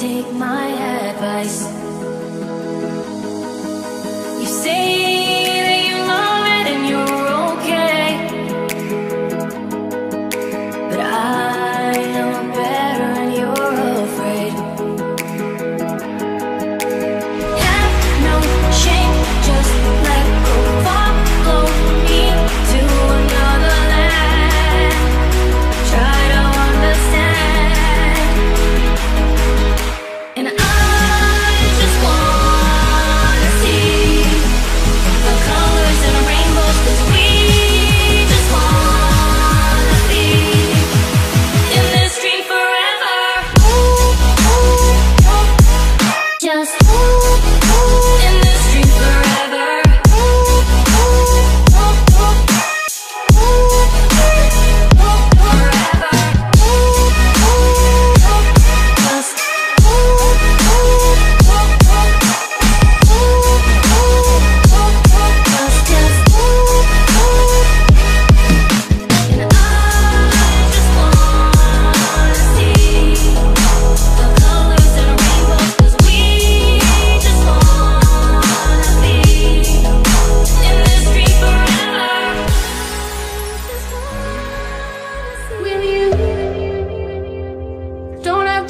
take my advice. You say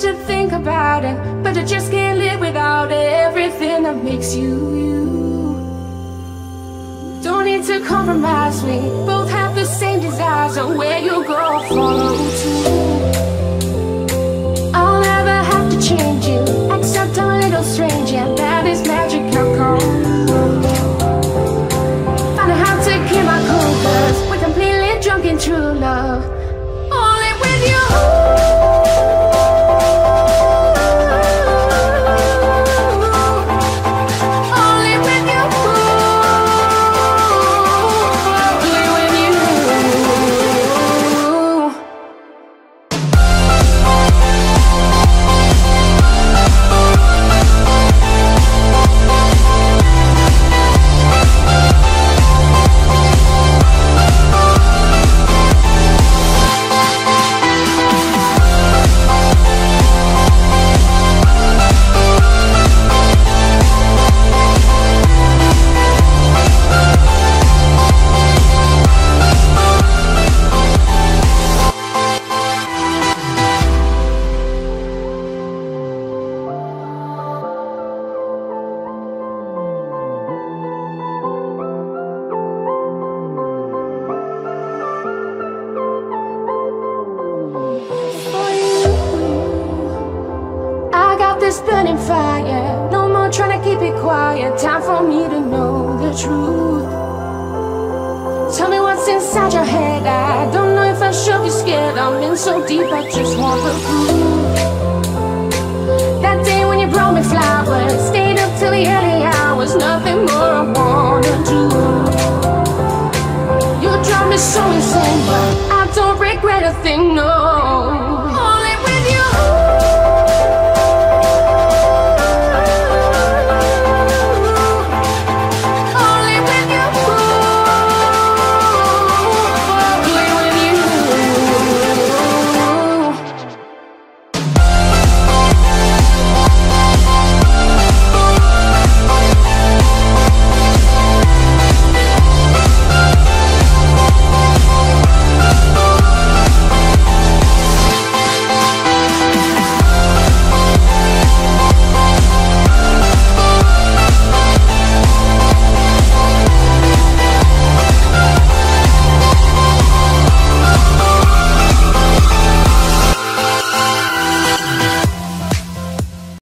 to think about it, but I just can't live without everything that makes you you. Don't need to compromise, we both have the same desires. Away. fire. No more trying to keep it quiet. Time for me to know the truth. Tell me what's inside your head. I don't know if I should be scared. I'm in so deep I just want the proof